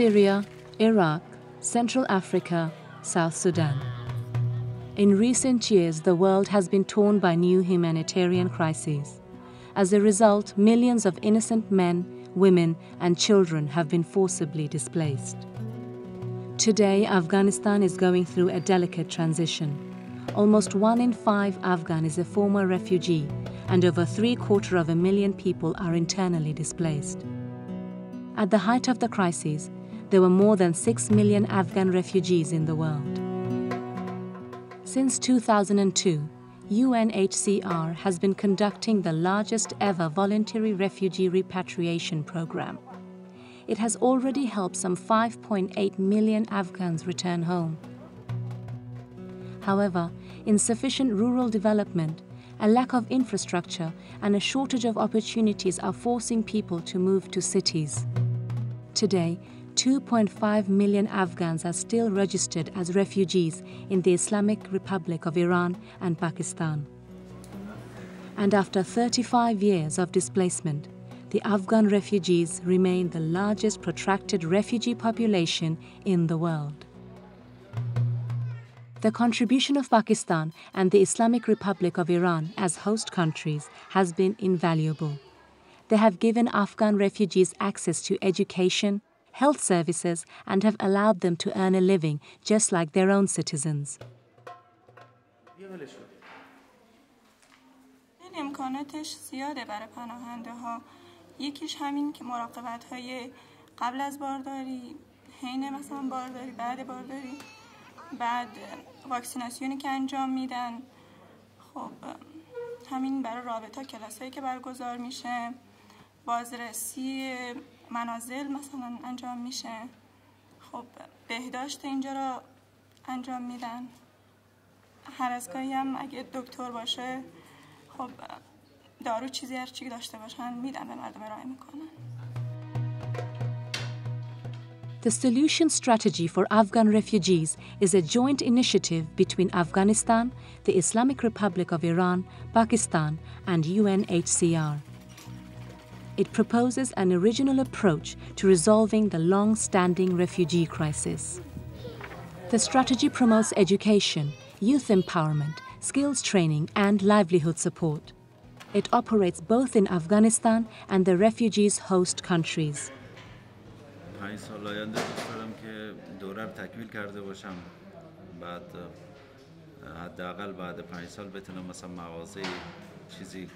Syria, Iraq, Central Africa, South Sudan. In recent years, the world has been torn by new humanitarian crises. As a result, millions of innocent men, women, and children have been forcibly displaced. Today, Afghanistan is going through a delicate transition. Almost one in five Afghan is a former refugee, and over three quarter of a million people are internally displaced. At the height of the crisis, there were more than 6 million Afghan refugees in the world. Since 2002, UNHCR has been conducting the largest ever voluntary refugee repatriation program. It has already helped some 5.8 million Afghans return home. However, insufficient rural development, a lack of infrastructure, and a shortage of opportunities are forcing people to move to cities. Today, 2.5 million Afghans are still registered as refugees in the Islamic Republic of Iran and Pakistan. And after 35 years of displacement, the Afghan refugees remain the largest protracted refugee population in the world. The contribution of Pakistan and the Islamic Republic of Iran as host countries has been invaluable. They have given Afghan refugees access to education, health services, and have allowed them to earn a living just like their own citizens. امکاناتش زیاده برای پناهنده ها یکیش همین که مراقبت های قبل از بارداری حین مثلا بارداری بعد بارداری بعد واکسیناسیونی که انجام میدن خب همین برای رابطه کلاس هایی که برگزار میشه بازرسی منازل مثلا انجام میشه خب بهداشت اینجا رو انجام میدن هر از گاهی هم اگه دکتر باشه خب دارو چیزی هر چی داشته باشن میدن به مردم ارائه می‌کنن The solution strategy for Afghan refugees is a joint initiative between Afghanistan, the Islamic Republic of Iran, Pakistan, and UNHCR. It proposes an original approach to resolving the long standing refugee crisis. The strategy promotes education, youth empowerment, skills training, and livelihood support. It operates both in Afghanistan and the refugees' host countries. پنج سال آینده دوست دارم که دوره رو تکمیل کرده باشم بعد حداقل بعد پنج سال بتونم مثلا مغازه چیزی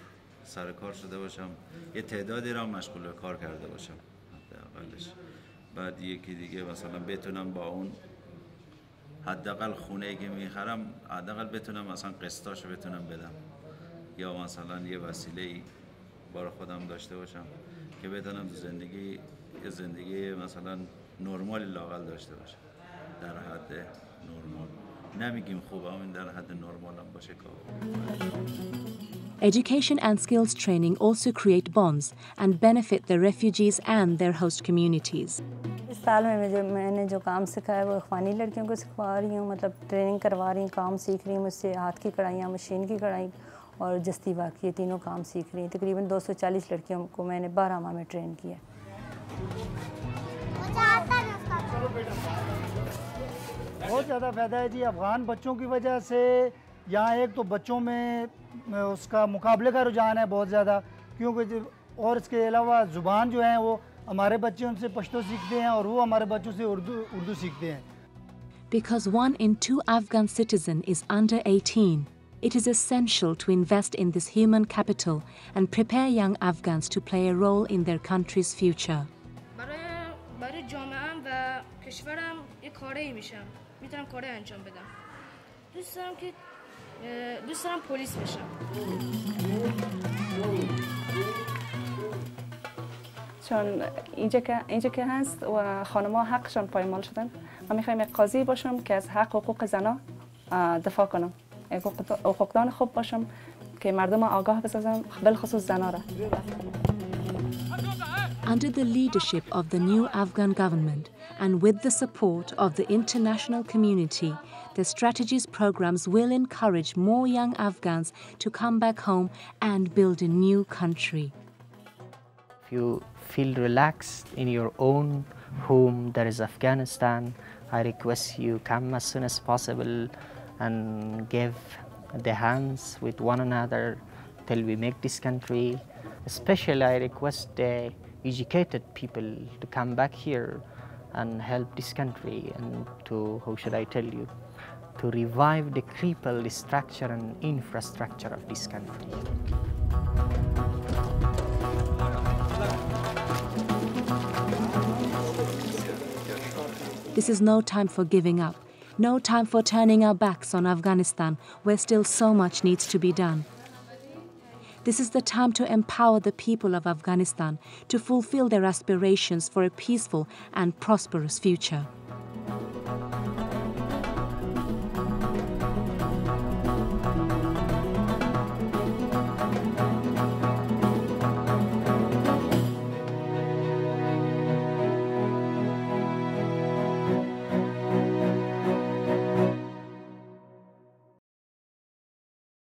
سر کار شده باشم. یه تعدادی را مشغول کار کرده باشم. حداقلش. بعد یکی دیگه مثلا بتونم با اون حداقل خونه که می‌خرم حداقل بتونم مثلا قسطاشو بتونم بدم. یا مثلا یه وسیله بار خودم داشته باشم که بتونم زندگی یه زندگی مثلا نرمالی لاقل داشته باشم. در حد نرمال. نمیگیم خوب همین در حد نرمال هم باشه Education and skills training also create bonds and benefit the refugees and their host communities. इस साल में मुझे मैंने जो काम सिखाया है वो अखवानी लड़कियों को सिखवा रही हूँ मतलब ट्रेनिंग करवा रही हूँ काम सीख रही हूँ मुझसे हाथ की कढ़ाइयाँ मशीन की कढ़ाई और जस्ती बाकी ये तीनों काम सीख रही हैं तकरीबन 240 लड़कियों को मैंने बारह माह में ट्रेन किया बहुत ज़्यादा फ़ायदा है जी अफ़गान बच्चों की वजह से यहाँ एक तो बच्चों में उसका मुकाबले का रुझान है बहुत ज़्यादा क्योंकि और इसके अलावा ज़ुबान जो है वो हमारे बच्चे उनसे पश्तो सीखते हैं और वो हमारे बच्चों से उर्दू उर्दू सीखते हैं Because one in two Afghan citizen is under 18, it is essential to invest in this human capital and prepare young Afghans to play a role in their country's future. برای جامعه و کشورم یه کاری میشم میتونم کاری انجام بدم دوست دارم که دوست دارم پلیس بشم چون اینجا که اینجا که هست و خانم‌ها حقشان پایمال شدن. من می‌خوایم یک قاضی باشم که از حق حقوق زنا دفاع کنم. حقوقدان خوب باشم که مردم آگاه بسازم بالخصوص زنا را. Under the leadership of the new Afghan government and with the support of the international community, the strategies programs will encourage more young Afghans to come back home and build a new country. If you feel relaxed in your own home that is Afghanistan. I request you come as soon as possible and give the hands with one another till we make this country. Especially I request the educated people to come back here and help this country and to, how should I tell you, to revive the crippled structure and infrastructure of this country. This is no time for giving up, no time for turning our backs on Afghanistan, where still so much needs to be done. This is the time to empower the people of Afghanistan to fulfill their aspirations for a peaceful and prosperous future.